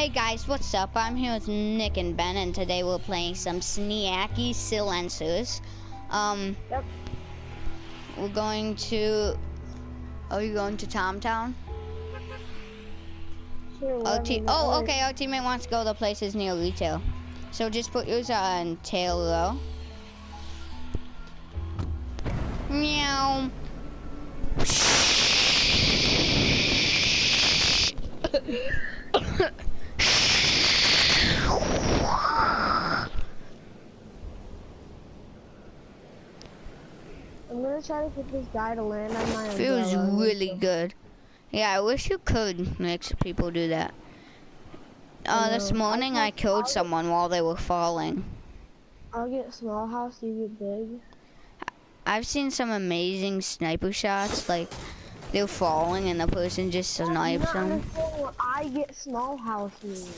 Hey guys, what's up? I'm here with Nick and Ben, and today we're playing some Sneaky Silencers. Um, Yep. we're going to. Are you going to Tom Town? Sure, te- oh, okay. Our teammate wants to go to places near retail, so just put yours on tail low. Meow. I'm gonna try to get this guy to land on my Feels umbrella. really good. Yeah, I wish you could make people do that. Uh, this know. I morning I killed I- someone while they were falling. I'll get small house, you get big. I've seen some amazing sniper shots, like they're falling and the person just snipes them. I get small house means.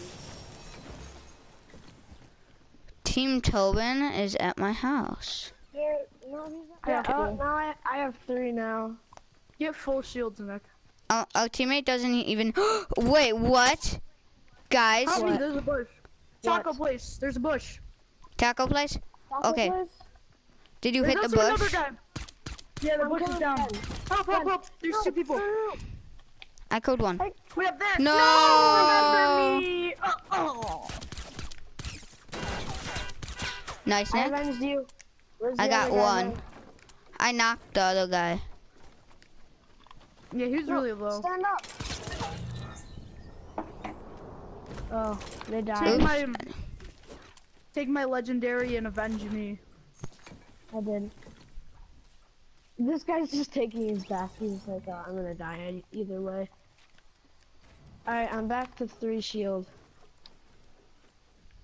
Team Tobin is at my house. There, no, he's not. Yeah, oh, uh, cool. now I, I have three now. Get full shields, Nick. Our, our teammate doesn't even. Wait, what? Guys, Help me, What? there's a bush. Taco What? place, there's a bush. taco place? Okay. Place? Did you There's hit the also another bush? guy. Yeah, the I'm bush is down. down. Help, help, help. There's two people. I killed one. We have that. No! No! Remember me. Oh, oh. Nice, I Nick. avenged you. Where's I got other guy one. now? I knocked the other guy. Yeah, he's really low. Stand up. Oh, they Take died. Oops. my, take my legendary and avenge me. I did. This guy's just taking his back. He's like, oh, I'm gonna die either way. Alright, I'm back to three shield.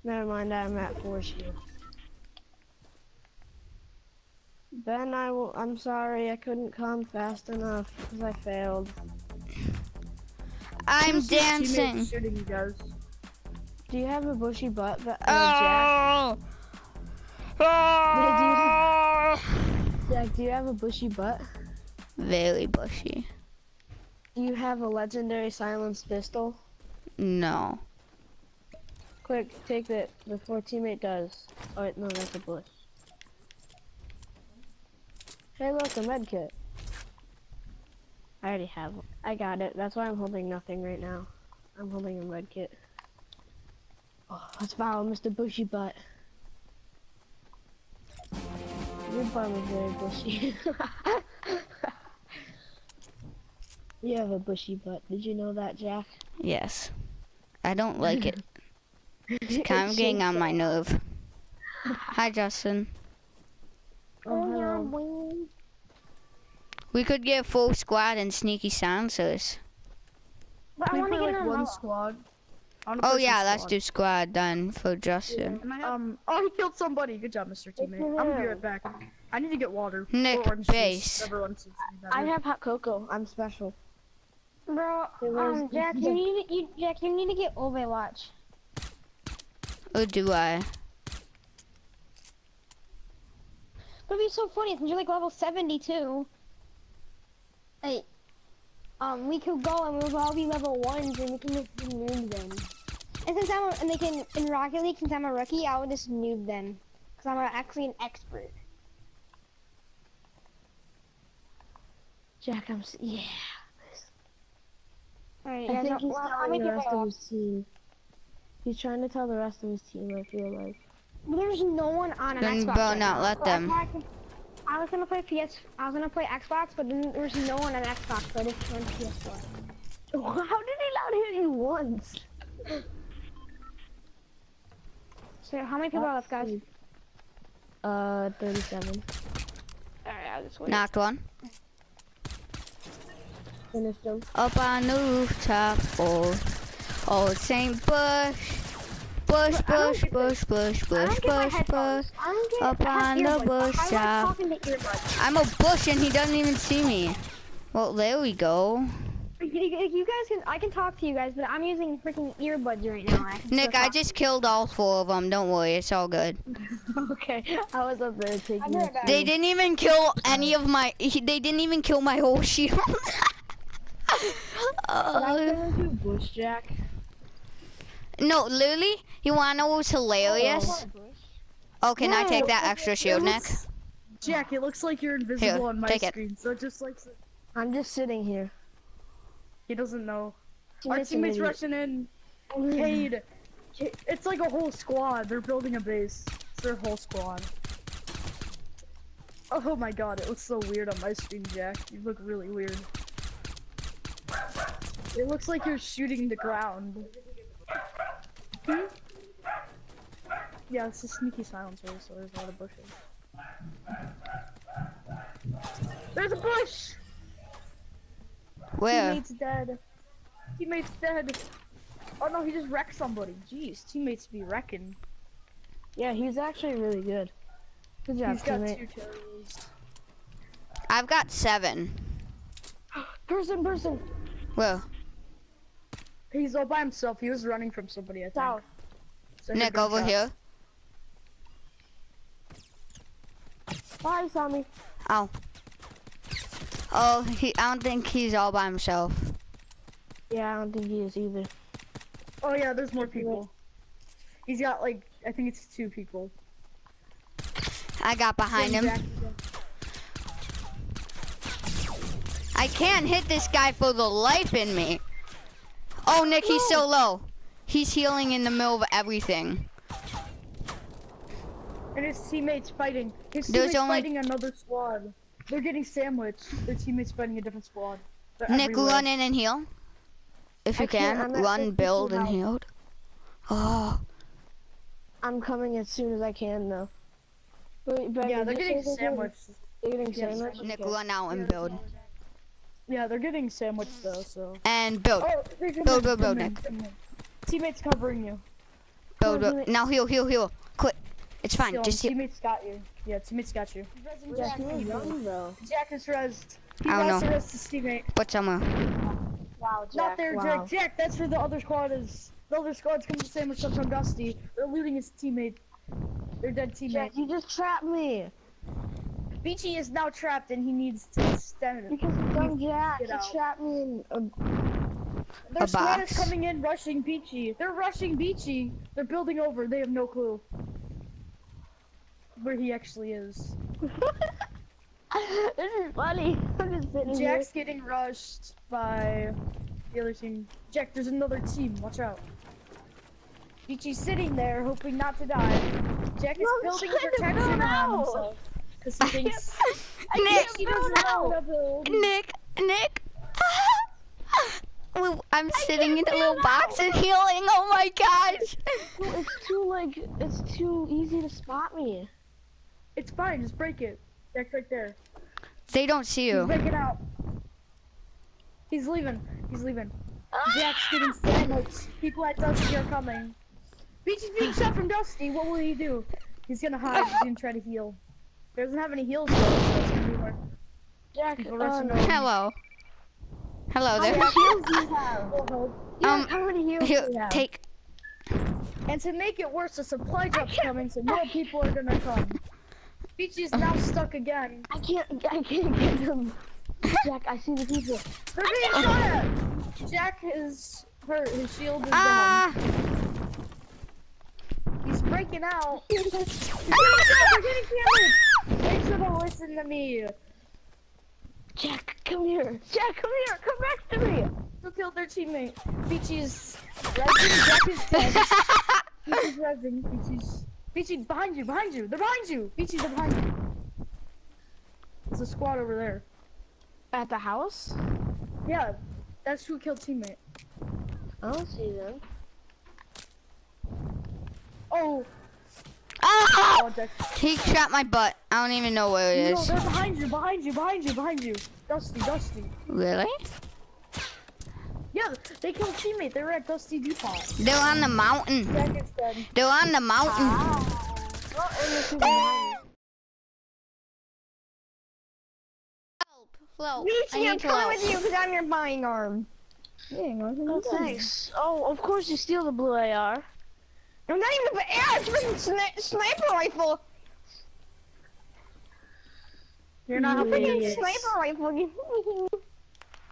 Never mind, I'm at four shield. Ben, I will, I'm sorry, I couldn't come fast enough because I failed. I'm Just his teammates dancing. Shooting you guys. Do you have a bushy butt, but, uh, Jack? Oh! Oh! Jack, do you have a bushy butt? Very bushy. Do you have a legendary silenced pistol? No. Quick, take it before teammate does. Oh wait, no, that's a bush. Hey, look, a med kit. I already have one. I got it. That's why I'm holding nothing right now. I'm holding a med kit. Oh, let's follow Mr. Bushy Butt. Your butt was very bushy. you have a bushy butt. Did you know that, Jack? Yes. I don't like it. It's kind of getting on my nerve. Hi, Justin. Oh, hello. We could get full squad and sneaky silencers. But I want to get like one squad. Oh play some yeah, let's do squad then for Justin. And I have- Um. Oh, he killed somebody. Good job, Mr. Teammate. I'm gonna be right back. I need to get water. Nick, Or base. whatever one suits me better. I have hot cocoa. I'm special. Bro, It was- um, Jack, you need to, you, Jack, you need to get Overwatch. Or do I? That'd be so funny since you're like level 72. Hey, um, we could go and we'll all be level ones and we can just noob them. And since I'm a, and they can in Rocket League since I'm a rookie, I would just noob them because I'm a, actually an expert. Jack, I'm. Yeah. All right, I think he's well, telling the rest people of are- his team. He's trying to tell the rest of his team. I feel like. There's no one on an Xbox. bro, right not now. let So them. I, was gonna play PS. I was gonna play Xbox, but then there was no one on Xbox, so I just went PS4. How did he not hit you once? So how many people are left, guys? Uh, 37. Alright, I'll just wait. Knocked one. Finished him. Up on the rooftop, old, old Saint Bush. Bush, But I don't bush, get bush, bush, bush, don't get my bush, bush. headphones. I don't get Up on the bush I top. talking to earbuds. I'm a bush and he doesn't even see me. Well, there we go. You, you- you guys can, I can talk to you guys, but I'm using freaking earbuds right now. I Nick, I just killed all four of them. Don't worry, it's all good. okay, I was up there taking. I'll be right it. back. They didn't even kill any of my. They didn't even kill my whole shield. Did I Uh, turn into a bush, Jack? No, Lily, you wanna know what's hilarious? Oh, can I take that extra shield, Nick? Jack, it looks like you're invisible Here, on my take it. screen, so it just like I'm just sitting here. he doesn't know. He Our teammates rushing in. Cade, Ca- it's like a whole squad. They're building a base. It's their whole squad. Oh my god, it looks so weird on my screen, Jack. You look really weird. It looks like you're shooting the ground. Yeah, it's a sneaky silencer, so there's a lot of bushes. There's a bush! Where? Teammate's dead. Teammate's dead. Oh no, he just wrecked somebody. Jeez, teammates be wrecking. Yeah, he's actually really good. Good job, He's got two terrorists. I've got seven. Person, person. Where? He's all by himself. He was running from somebody, I think. South. So Nick, over gunshots. here. He saw me. Oh. Oh, he. I don't think he's all by himself. Yeah, I don't think he is either. Oh yeah, there's more people. He's got like, I think it's two people. I got behind him. I can't hit this guy for the life in me. Oh, Nick, he's so low. He's healing in the middle of everything. And his teammates fighting. His There's teammates only- fighting another squad. They're getting sandwiched. Their teammates fighting a different squad. They're Nick, everywhere. run in and heal. If you I can't, can, run, build, and health. healed. Oh, I'm coming as soon as I can, though. Wait, but Yeah, they're you getting sandwiched. They're getting Yes. sandwiched? Nick, Okay. run out and build. Yeah, they're getting sandwiched though, so. And build. Oh, they're Build, build, build, coming Nick. Teammates covering you. Build, build. Now heal, heal, heal. Quick. It's fine. Still, Just heal. teammates got you. Yeah, teammates got you. Jack, you run, though. Jack is rezzed. He I don't know. the rest of his teammate. Put somewhere. Wow, Jack. Not there, wow. Jack. Jack, that's where the other squad is. The other squad's coming to sandwich up from Dusty. They're looting his teammate. Their dead teammate. Jack, you just trapped me. Beachy is now trapped and he needs to stand. Because dumb Jack, Get he trapped me in a... Their A squad box. is coming in, rushing Beachy. They're rushing Beachy. They're building over. They have no clue where he actually is. this is funny. I'm just sitting Jack's getting rushed by the other team. Jack, there's another team. Watch out. Beachy's sitting there, hoping not to die. Jack is No, building protection out. himself. Because he thinks Nick, he doesn't know how to build. Nick, Nick. I'm sitting in a little box and healing. Oh my gosh. here. It's too, like, it's too easy to spot me. It's fine, just break it. Jack's right there. They don't see He's break it out. He's leaving. He's leaving. Jack's getting sandwiched. People at Dusty are coming. Beachy's being shot from Dusty. What will he do? He's gonna hide. He's gonna try to heal. He doesn't have any heals though, so it's gonna be hard. Jack, People uh, no. over. Hello. Hello How there. many heals do you have? Yeah, Um, how many heals do you have? take. And to make it worse, a supply drop's coming, so more people are gonna come. Beachy's now stuck again. I can't, I can't get them. Jack, I see the people. They're being shot at! Jack is hurt. His shield is Ah. down. He's breaking out. Shot. They're getting killed. They should have listened to me. Jack, come here. Jack, come here. Come back to me. Who killed their teammate? Rezzing. Jack is dead. Beachy's rezzing. Beachy's. Beachy, behind you, behind you. They're behind you. They're behind you. There's a squad over there. At the house? Yeah, that's who killed teammate. I don't see them. Oh, Ah! oh. He shot my butt. I don't even know where it No, is. they're behind you, behind you, behind you, behind you. Dusty, Dusty. Really? Yeah, they killed teammate. They were at Dusty Depot. They're on the mountain. Jack is dead. They're on the mountain. Oh, and there's people behind me. Help! Help! I I'm coming with you because I'm your buying arm. Oh, thanks. Oh, of course you steal the blue AR. I'm not even the air, it's freaking sni- sniper rifle. You're not helping Freaking sniper rifle.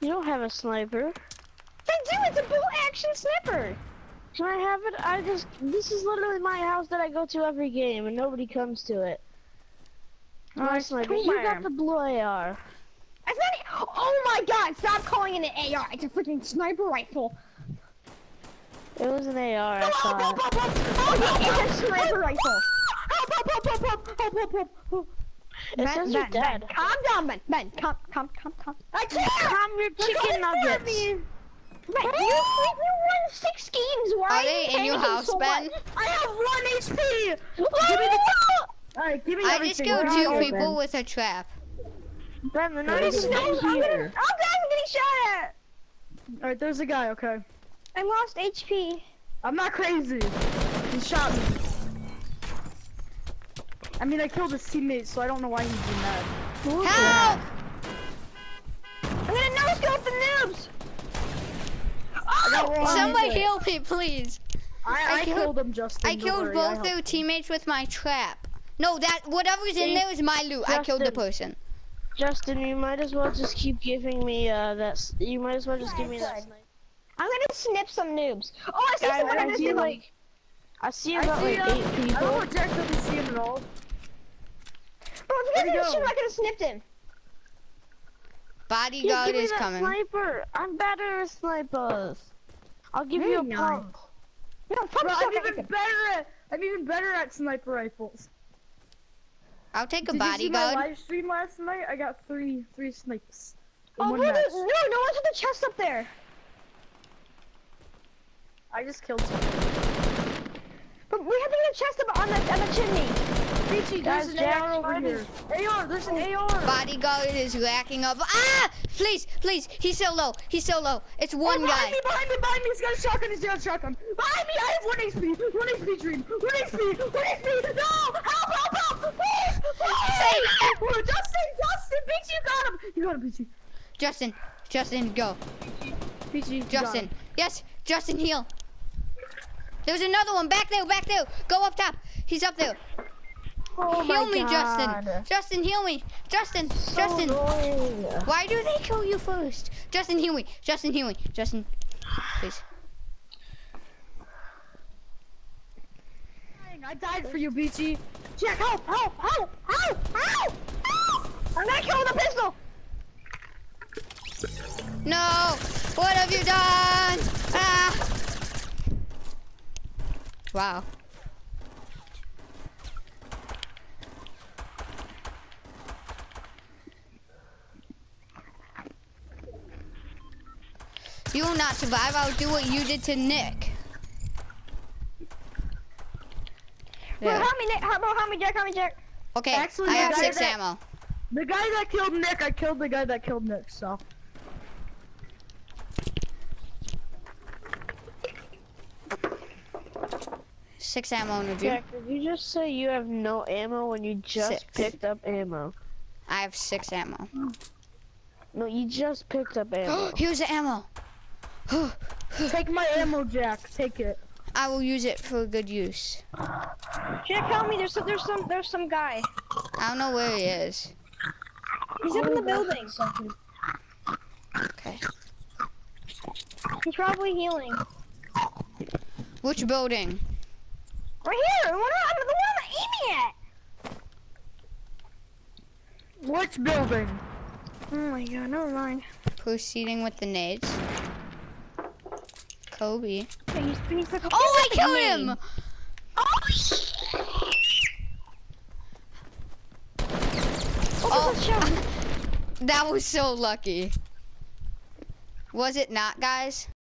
You don't have a sniper do? It's a bolt action sniper. Can I have it? I just, this is literally my house that I go to every game and nobody comes to it. Oh, it's sniper. You got the blue AR. It's not, oh my god, stop calling it an AR. It's a freaking sniper rifle. It was an AR, I thought. Help, oh, it's a sniper rifle. Help, help, help, help, help, help, help, help. It ben, says ben, you're dead. Ben, calm down, Ben. Ben, calm, calm, calm, calm. I can't! Calm your chicken nuggets. Ben, you, you won six games. Why Are are, they you in your house, so Ben? much? I have one HP. Give me the. Alright, give me I everything. just killed two you, people Ben? with a trap. Ben, they're not even no- I'm gonna, here. oh, God, I'm getting shot at. Alright, there's a guy. Okay. I lost HP. I'm not crazy. He shot me. I mean, I killed his teammate, so I don't know why he'd be mad. Help! I'm gonna no scope the noobs. Got one. Somebody okay. heal me, please. I, I I, killed- killed him, Justin. I killed worry, both helped. their teammates with my trap. No, that whatever's in there is my loot. I killed the person. Justin, you might as well just keep giving me uh that. You might as well just give me that. Good. sniper. I'm gonna snip some noobs. Oh, I see I, someone I in this see like, I see I about see like him. eight I don't people. know Jack doesn't see him at all. Bro, if you Where'd guys didn't shoot, go? I could have snipped him. Bodyguard give is coming. sniper. I'm better at snipers. I'll give you a nice. pump. No, pump Bro, I'm even everything. better at. I'm even better at sniper rifles. I'll take a Did you see my bodyguard. live stream last night? I got three, three snipes. in Oh, one where match. the, no, no one's at the chest up there. I just killed some. But we have to get a chest up on the, on the chimney. Peachy, Guys, there's an AR over here. AR, there's an AR. Bodyguard is lacking up. Ah! Please, please. He's so low. He's so low. It's one oh, guy. behind me, behind me, behind me. He's got a shotgun. He's got a shotgun. Behind me, I have one HP. One HP, Dream. One HP. One HP. No! Help, help, help! Please! Please! Oh, Justin, Justin, Peachy, you got him. You got him, Peachy. Justin, Justin, go. Peachy, you got Justin. Yes, Justin, heal. There's another one back there, back there. Go up top. He's up there. Oh heal me, God. Justin. Justin, heal me. Justin, So Justin. annoying. Why do they kill you first? Justin, heal me. Justin, heal me. Justin, please. I died for you, Peachy. Jack, help, help, help, help, help, help! I'm gonna kill with a pistol. No! What have you done? Ah! Wow. You will not survive. I'll do what you did to Nick. Bro, There. help me, Nick. Help, bro, help me, Jack. Help me, Jack. Okay, Actually, I the have guy six that- ammo. The guy that killed Nick, I killed the guy that killed Nick, so. Six ammo in review. Jack, did you just say you have no ammo when you just Six. picked up ammo? I have six ammo. No, you just picked up ammo. Here's the ammo. Take my ammo, Jack. Take it. I will use it for good use. Jack, help me. There's some, there's some, there's some guy. I don't know where he is. He's up in the building. Okay. He's probably healing. Which building? Right here. The one I'm the one I'm aiming at. Which building? Oh my god, never mind. Proceeding with the nades. Kobe. Oh, I killed him! oh, oh. that was so lucky. Was it not, guys?